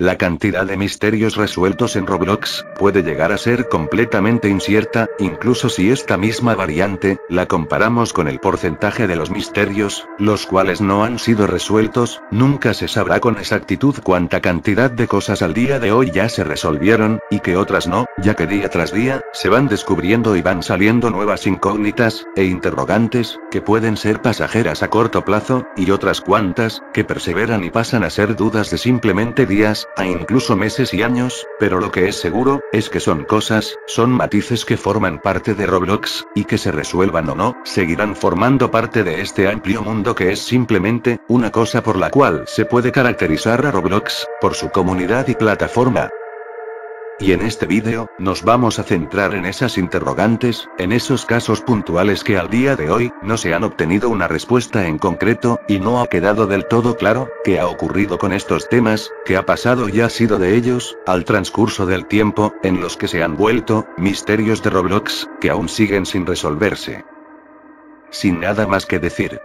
La cantidad de misterios resueltos en Roblox puede llegar a ser completamente incierta, incluso si esta misma variante la comparamos con el porcentaje de los misterios, los cuales no han sido resueltos, nunca se sabrá con exactitud cuánta cantidad de cosas al día de hoy ya se resolvieron, y que otras no, ya que día tras día, se van descubriendo y van saliendo nuevas incógnitas, e interrogantes, que pueden ser pasajeras a corto plazo, y otras cuantas, que perseveran y pasan a ser dudas de simplemente días, a incluso meses y años, pero lo que es seguro, es que son cosas, son matices que forman parte de Roblox, y que se resuelvan o no, seguirán formando parte de este amplio mundo que es simplemente, una cosa por la cual se puede caracterizar a Roblox, por su comunidad y plataforma. Y en este vídeo, nos vamos a centrar en esas interrogantes, en esos casos puntuales que al día de hoy, no se han obtenido una respuesta en concreto, y no ha quedado del todo claro, qué ha ocurrido con estos temas, qué ha pasado y ha sido de ellos, al transcurso del tiempo, en los que se han vuelto, misterios de Roblox, que aún siguen sin resolverse. Sin nada más que decir.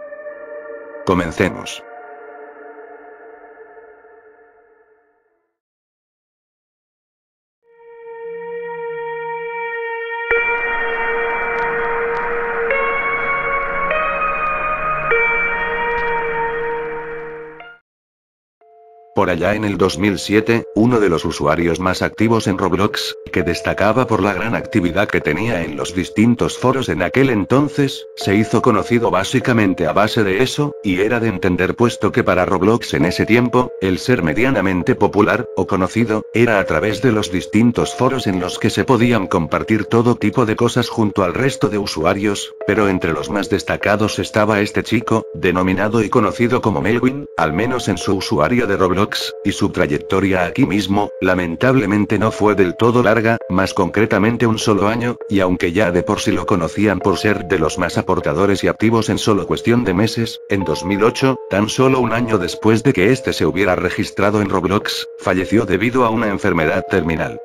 Comencemos. Allá en el 2007, uno de los usuarios más activos en Roblox, que destacaba por la gran actividad que tenía en los distintos foros en aquel entonces, se hizo conocido básicamente a base de eso, y era de entender puesto que para Roblox en ese tiempo, el ser medianamente popular, o conocido, era a través de los distintos foros en los que se podían compartir todo tipo de cosas junto al resto de usuarios, pero entre los más destacados estaba este chico, denominado y conocido como Melwin, al menos en su usuario de Roblox y su trayectoria aquí mismo, lamentablemente no fue del todo larga, más concretamente un solo año, y aunque ya de por sí lo conocían por ser de los más aportadores y activos en solo cuestión de meses, en 2008, tan solo un año después de que este se hubiera registrado en Roblox, falleció debido a una enfermedad terminal.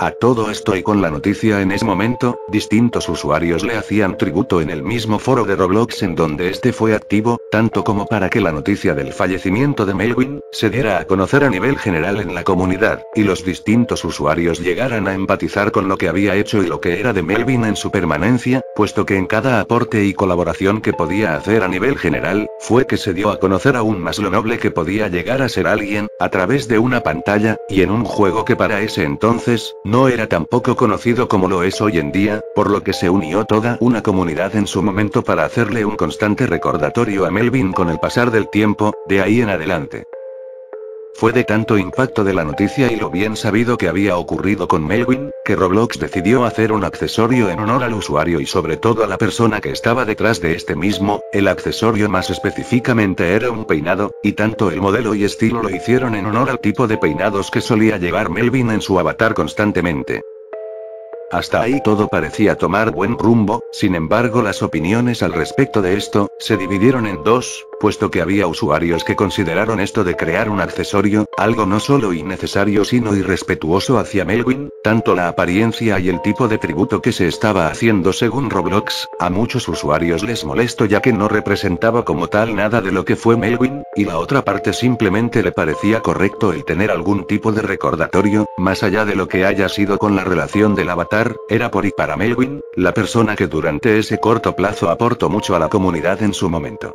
A todo esto y con la noticia en ese momento, distintos usuarios le hacían tributo en el mismo foro de Roblox en donde este fue activo, tanto como para que la noticia del fallecimiento de Melvin se diera a conocer a nivel general en la comunidad, y los distintos usuarios llegaran a empatizar con lo que había hecho y lo que era de Melvin en su permanencia, puesto que en cada aporte y colaboración que podía hacer a nivel general, fue que se dio a conocer aún más lo noble que podía llegar a ser alguien, a través de una pantalla, y en un juego que para ese entonces, no era tan poco conocido como lo es hoy en día, por lo que se unió toda una comunidad en su momento para hacerle un constante recordatorio a Melvin con el pasar del tiempo, de ahí en adelante. Fue de tanto impacto de la noticia y lo bien sabido que había ocurrido con Melvin, que Roblox decidió hacer un accesorio en honor al usuario y sobre todo a la persona que estaba detrás de este mismo, el accesorio más específicamente era un peinado, y tanto el modelo y estilo lo hicieron en honor al tipo de peinados que solía llevar Melvin en su avatar constantemente. Hasta ahí todo parecía tomar buen rumbo, sin embargo las opiniones al respecto de esto, se dividieron en dos, puesto que había usuarios que consideraron esto de crear un accesorio, algo no solo innecesario sino irrespetuoso hacia Melvin, tanto la apariencia y el tipo de tributo que se estaba haciendo según Roblox, a muchos usuarios les molestó ya que no representaba como tal nada de lo que fue Melvin, y la otra parte simplemente le parecía correcto el tener algún tipo de recordatorio, más allá de lo que haya sido con la relación del avatar era por y para Melvin, la persona que durante ese corto plazo aportó mucho a la comunidad en su momento.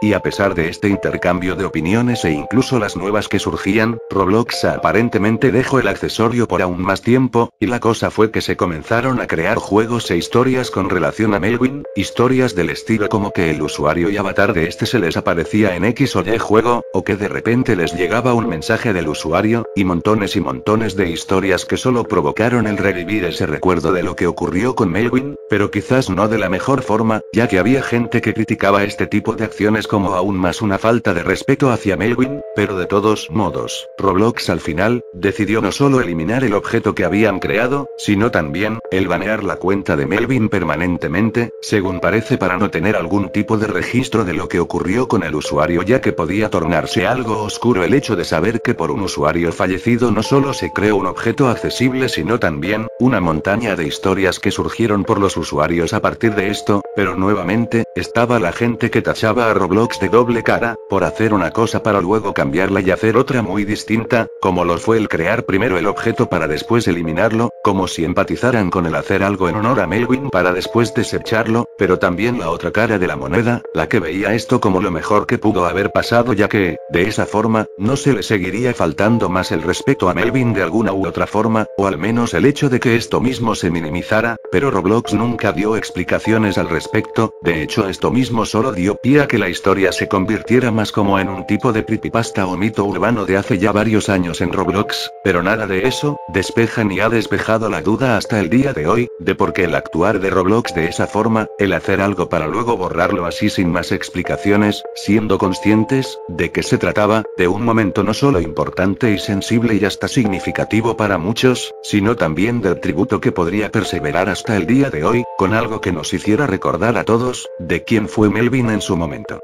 Y a pesar de este intercambio de opiniones e incluso las nuevas que surgían, Roblox aparentemente dejó el accesorio por aún más tiempo, y la cosa fue que se comenzaron a crear juegos e historias con relación a Melvin, historias del estilo como que el usuario y avatar de este se les aparecía en X o Y juego, o que de repente les llegaba un mensaje del usuario, y montones y montones de historias que solo provocaron el revivir ese recuerdo de lo que ocurrió con Melvin, pero quizás no de la mejor forma, ya que había gente que criticaba este tipo de acciones como aún más una falta de respeto hacia Melvin, pero de todos modos, Roblox al final, decidió no solo eliminar el objeto que habían creado, sino también, el banear la cuenta de Melvin permanentemente, según parece para no tener algún tipo de registro de lo que ocurrió con el usuario ya que podía tornarse algo oscuro el hecho de saber que por un usuario fallecido no solo se creó un objeto accesible sino también, una montaña de historias que surgieron por los usuarios a partir de esto, pero nuevamente, estaba la gente que tachaba a Roblox Roblox de doble cara, por hacer una cosa para luego cambiarla y hacer otra muy distinta, como lo fue el crear primero el objeto para después eliminarlo, como si empatizaran con el hacer algo en honor a Melvin para después desecharlo, pero también la otra cara de la moneda, la que veía esto como lo mejor que pudo haber pasado ya que, de esa forma, no se le seguiría faltando más el respeto a Melvin de alguna u otra forma, o al menos el hecho de que esto mismo se minimizara, pero Roblox nunca dio explicaciones al respecto, de hecho esto mismo solo dio pie a que la historia se convirtiera más como en un tipo de creepypasta o mito urbano de hace ya varios años en Roblox, pero nada de eso, despeja ni ha despejado la duda hasta el día de hoy, de por qué el actuar de Roblox de esa forma, el hacer algo para luego borrarlo así sin más explicaciones, siendo conscientes, de que se trataba, de un momento no solo importante y sensible y hasta significativo para muchos, sino también del tributo que podría perseverar hasta el día de hoy, con algo que nos hiciera recordar a todos, de quién fue Melvin en su momento.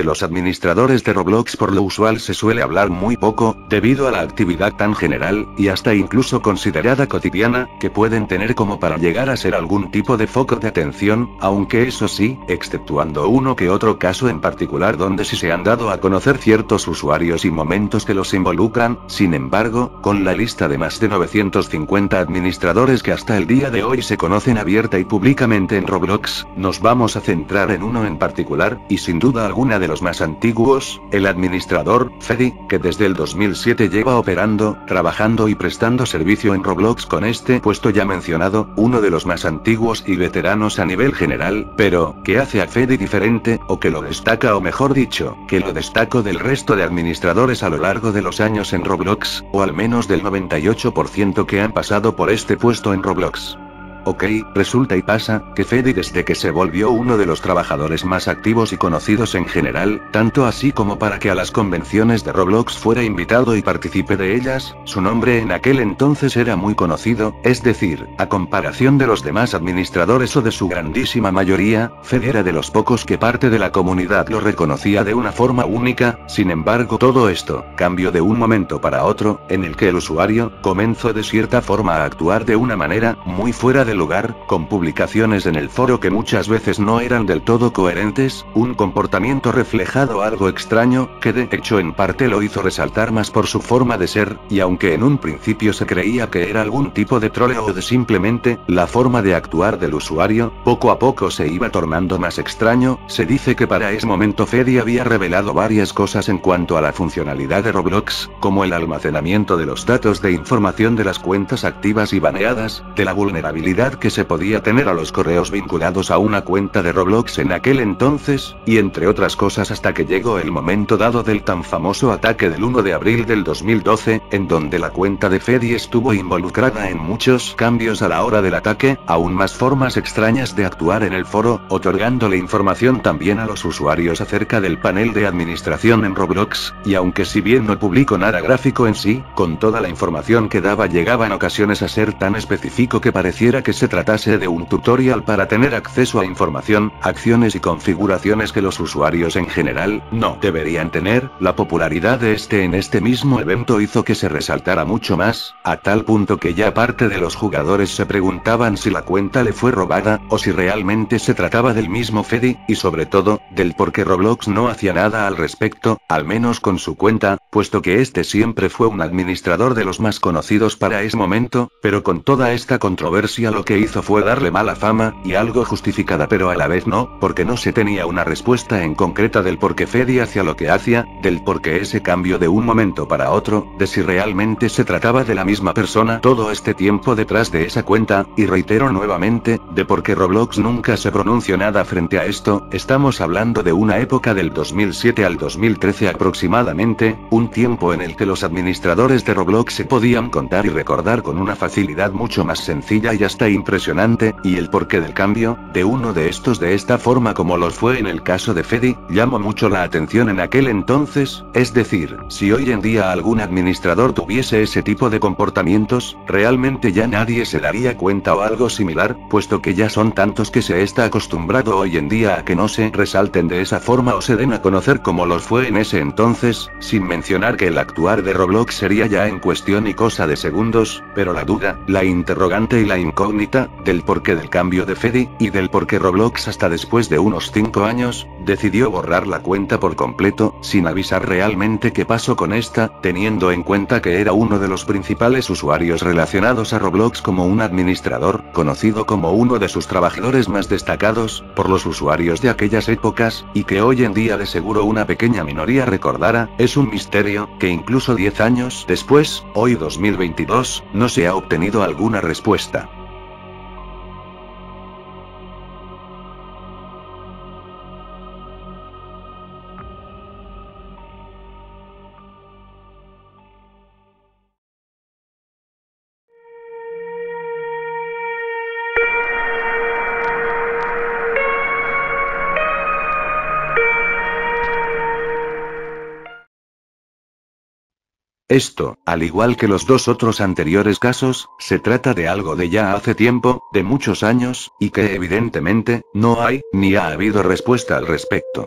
De los administradores de Roblox por lo usual se suele hablar muy poco, debido a la actividad tan general, y hasta incluso considerada cotidiana, que pueden tener como para llegar a ser algún tipo de foco de atención, aunque eso sí, exceptuando uno que otro caso en particular donde sí se han dado a conocer ciertos usuarios y momentos que los involucran, sin embargo, con la lista de más de 950 administradores que hasta el día de hoy se conocen abierta y públicamente en Roblox, nos vamos a centrar en uno en particular, y sin duda alguna de los más antiguos, el administrador, Freddy, que desde el 2007 lleva operando, trabajando y prestando servicio en Roblox con este puesto ya mencionado, uno de los más antiguos y veteranos a nivel general, pero, ¿qué hace a Freddy diferente, o que lo destaca o mejor dicho, que lo destaco del resto de administradores a lo largo de los años en Roblox, o al menos del 98% que han pasado por este puesto en Roblox? Ok, resulta y pasa, que Freddy desde que se volvió uno de los trabajadores más activos y conocidos en general, tanto así como para que a las convenciones de Roblox fuera invitado y participe de ellas, su nombre en aquel entonces era muy conocido, es decir, a comparación de los demás administradores o de su grandísima mayoría, Freddy era de los pocos que parte de la comunidad lo reconocía de una forma única, sin embargo todo esto, cambió de un momento para otro, en el que el usuario, comenzó de cierta forma a actuar de una manera, muy fuera de lugar, con publicaciones en el foro que muchas veces no eran del todo coherentes, un comportamiento reflejado algo extraño, que de hecho en parte lo hizo resaltar más por su forma de ser, y aunque en un principio se creía que era algún tipo de troleo o de simplemente, la forma de actuar del usuario, poco a poco se iba tornando más extraño, se dice que para ese momento Fedi había revelado varias cosas en cuanto a la funcionalidad de Roblox, como el almacenamiento de los datos de información de las cuentas activas y baneadas, de la vulnerabilidad que se podía tener a los correos vinculados a una cuenta de Roblox en aquel entonces, y entre otras cosas hasta que llegó el momento dado del tan famoso ataque del 1 de abril del 2012, en donde la cuenta de Fedi estuvo involucrada en muchos cambios a la hora del ataque, aún más formas extrañas de actuar en el foro, otorgándole información también a los usuarios acerca del panel de administración en Roblox, y aunque si bien no publicó nada gráfico en sí, con toda la información que daba llegaba en ocasiones a ser tan específico que pareciera se tratase de un tutorial para tener acceso a información, acciones y configuraciones que los usuarios en general no deberían tener, la popularidad de este en este mismo evento hizo que se resaltara mucho más, a tal punto que ya parte de los jugadores se preguntaban si la cuenta le fue robada, o si realmente se trataba del mismo Fedi, y sobre todo, del por qué Roblox no hacía nada al respecto, al menos con su cuenta, puesto que este siempre fue un administrador de los más conocidos para ese momento, pero con toda esta controversia lo que hizo fue darle mala fama, y algo justificada pero a la vez no, porque no se tenía una respuesta en concreta del por qué Fedi hacía lo que hacía, del por qué ese cambio de un momento para otro, de si realmente se trataba de la misma persona. Todo este tiempo detrás de esa cuenta, y reitero nuevamente, de por qué Roblox nunca se pronunció nada frente a esto, estamos hablando de una época del 2007 al 2013 aproximadamente, un tiempo en el que los administradores de Roblox se podían contar y recordar con una facilidad mucho más sencilla y hasta impresionante, y el porqué del cambio, de uno de estos de esta forma como los fue en el caso de Fedi, llamó mucho la atención en aquel entonces, es decir, si hoy en día algún administrador tuviese ese tipo de comportamientos, realmente ya nadie se daría cuenta o algo similar, puesto que ya son tantos que se está acostumbrado hoy en día a que no se resalten de esa forma o se den a conocer como los fue en ese entonces, sin mencionar que el actuar de Roblox sería ya en cuestión y cosa de segundos, pero la duda, la interrogante y la incógnita, del porqué del cambio de Fedi, y del por qué Roblox hasta después de unos 5 años, decidió borrar la cuenta por completo, sin avisar realmente qué pasó con esta, teniendo en cuenta que era uno de los principales usuarios relacionados a Roblox como un administrador, conocido como uno de sus trabajadores más destacados, por los usuarios de aquellas épocas, y que hoy en día de seguro una pequeña minoría recordara, es un misterio, que incluso 10 años después, hoy 2022, no se ha obtenido alguna respuesta. Esto, al igual que los dos otros anteriores casos, se trata de algo de ya hace tiempo, de muchos años, y que evidentemente, no hay, ni ha habido respuesta al respecto.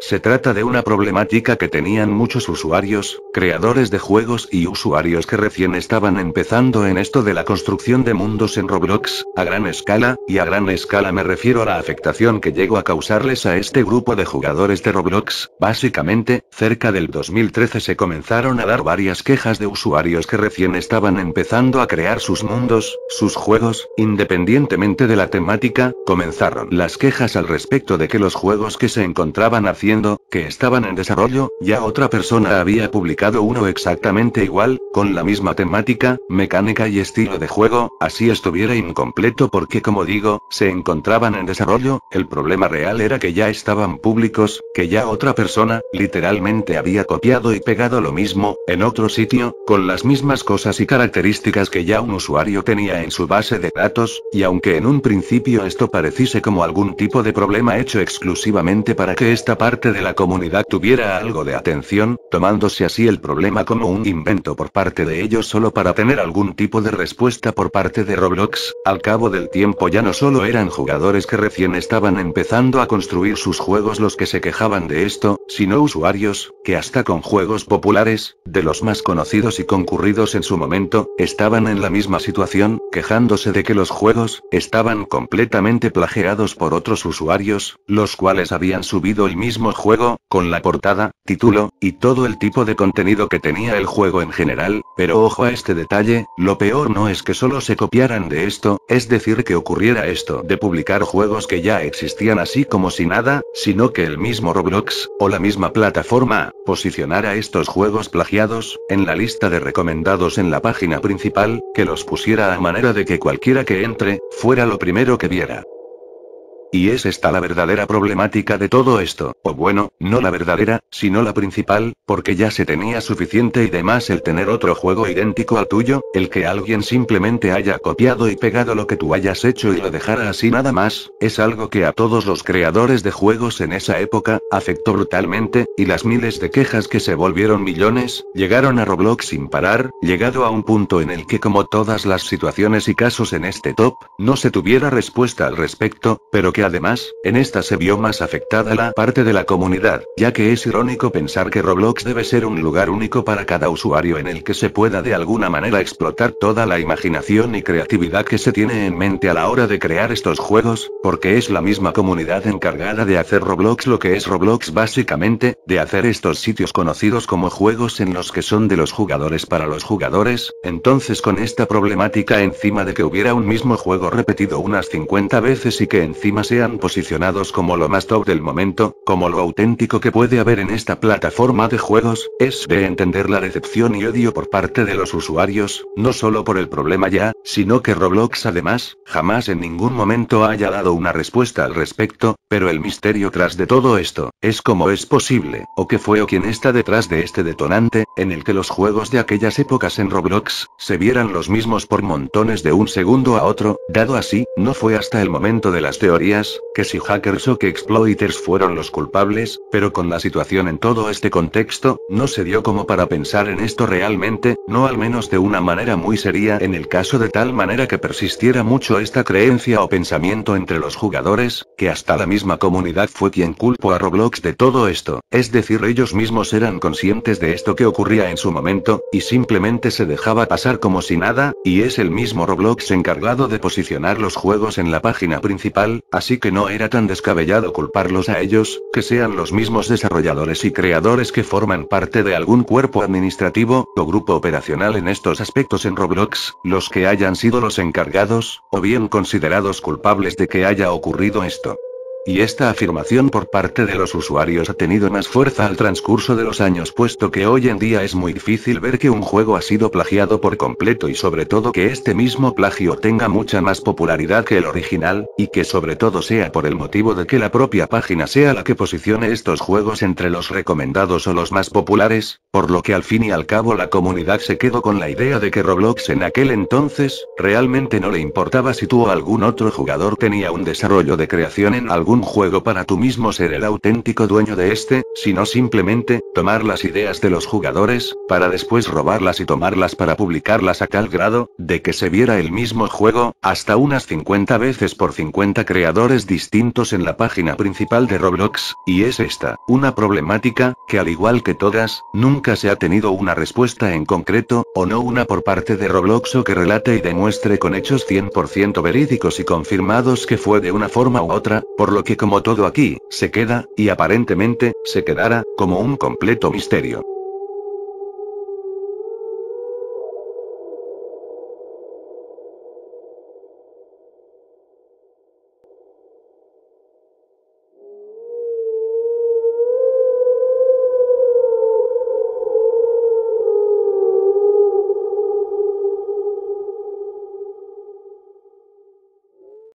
Se trata de una problemática que tenían muchos usuarios, creadores de juegos y usuarios que recién estaban empezando en esto de la construcción de mundos en Roblox, a gran escala, y a gran escala me refiero a la afectación que llegó a causarles a este grupo de jugadores de Roblox, básicamente, cerca del 2013 se comenzaron a dar varias quejas de usuarios que recién estaban empezando a crear sus mundos, sus juegos, independientemente de la temática, comenzaron las quejas al respecto de que los juegos que se encontraban haciendo que estaban en desarrollo, ya otra persona había publicado uno exactamente igual, con la misma temática, mecánica y estilo de juego, así estuviera incompleto porque como digo, se encontraban en desarrollo, el problema real era que ya estaban públicos, que ya otra persona, literalmente había copiado y pegado lo mismo, en otro sitio, con las mismas cosas y características que ya un usuario tenía en su base de datos, y aunque en un principio esto pareciese como algún tipo de problema hecho exclusivamente para que esta parte de la comunidad tuviera algo de atención, tomándose así el problema como un invento por parte de ellos solo para tener algún tipo de respuesta por parte de Roblox, al cabo del tiempo ya no solo eran jugadores que recién estaban empezando a construir sus juegos los que se quejaban de esto, sino usuarios, que hasta con juegos populares, de los más conocidos y concurridos en su momento, estaban en la misma situación, quejándose de que los juegos, estaban completamente plagiados por otros usuarios, los cuales habían subido el mismo juego, con la portada, título, y todo el tipo de contenido que tenía el juego en general, pero ojo a este detalle, lo peor no es que solo se copiaran de esto, es decir que ocurriera esto de publicar juegos que ya existían así como si nada, sino que el mismo Roblox, o la misma plataforma, posicionara estos juegos plagiados, en la lista de recomendados en la página principal, que los pusiera a manera de que cualquiera que entre, fuera lo primero que viera. Y es esta la verdadera problemática de todo esto, o bueno, no la verdadera, sino la principal, porque ya se tenía suficiente y demás el tener otro juego idéntico al tuyo, el que alguien simplemente haya copiado y pegado lo que tú hayas hecho y lo dejara así nada más, es algo que a todos los creadores de juegos en esa época, afectó brutalmente, y las miles de quejas que se volvieron millones, llegaron a Roblox sin parar, llegado a un punto en el que como todas las situaciones y casos en este top, no se tuviera respuesta al respecto, pero que además, en esta se vio más afectada la parte de la comunidad, ya que es irónico pensar que Roblox debe ser un lugar único para cada usuario en el que se pueda de alguna manera explotar toda la imaginación y creatividad que se tiene en mente a la hora de crear estos juegos, porque es la misma comunidad encargada de hacer Roblox lo que es Roblox básicamente, de hacer estos sitios conocidos como juegos en los que son de los jugadores para los jugadores, entonces con esta problemática encima de que hubiera un mismo juego repetido unas 50 veces y que encima sean posicionados como lo más top del momento, como lo auténtico que puede haber en esta plataforma de juegos, es de entender la decepción y odio por parte de los usuarios, no solo por el problema ya, sino que Roblox además, jamás en ningún momento haya dado una respuesta al respecto, pero el misterio tras de todo esto, es cómo es posible, o qué fue o quién está detrás de este detonante, en el que los juegos de aquellas épocas en Roblox, se vieran los mismos por montones de un segundo a otro, dado así, no fue hasta el momento de las teorías, que si hackers o que exploiters fueron los culpables, pero con la situación en todo este contexto, no se dio como para pensar en esto realmente, no al menos de una manera muy seria en el caso de tal manera que persistiera mucho esta creencia o pensamiento entre los jugadores, que hasta la misma comunidad fue quien culpó a Roblox de todo esto, es decir, ellos mismos eran conscientes de esto que ocurría en su momento, y simplemente se dejaba pasar como si nada, y es el mismo Roblox encargado de posicionar los juegos en la página principal, que no era tan descabellado culparlos a ellos, que sean los mismos desarrolladores y creadores que forman parte de algún cuerpo administrativo, o grupo operacional en estos aspectos en Roblox, los que hayan sido los encargados, o bien considerados culpables de que haya ocurrido esto. Y esta afirmación por parte de los usuarios ha tenido más fuerza al transcurso de los años puesto que hoy en día es muy difícil ver que un juego ha sido plagiado por completo y sobre todo que este mismo plagio tenga mucha más popularidad que el original, y que sobre todo sea por el motivo de que la propia página sea la que posicione estos juegos entre los recomendados o los más populares, por lo que al fin y al cabo la comunidad se quedó con la idea de que Roblox en aquel entonces, realmente no le importaba si tú o algún otro jugador tenía un desarrollo de creación en algún un juego para tú mismo ser el auténtico dueño de este, sino simplemente, tomar las ideas de los jugadores, para después robarlas y tomarlas para publicarlas a tal grado, de que se viera el mismo juego, hasta unas 50 veces por 50 creadores distintos en la página principal de Roblox, y es esta, una problemática, que al igual que todas, nunca se ha tenido una respuesta en concreto, o no una por parte de Roblox o que relate y demuestre con hechos 100% verídicos y confirmados que fue de una forma u otra, por lo que como todo aquí, se queda, y aparentemente, se quedará, como un completo misterio.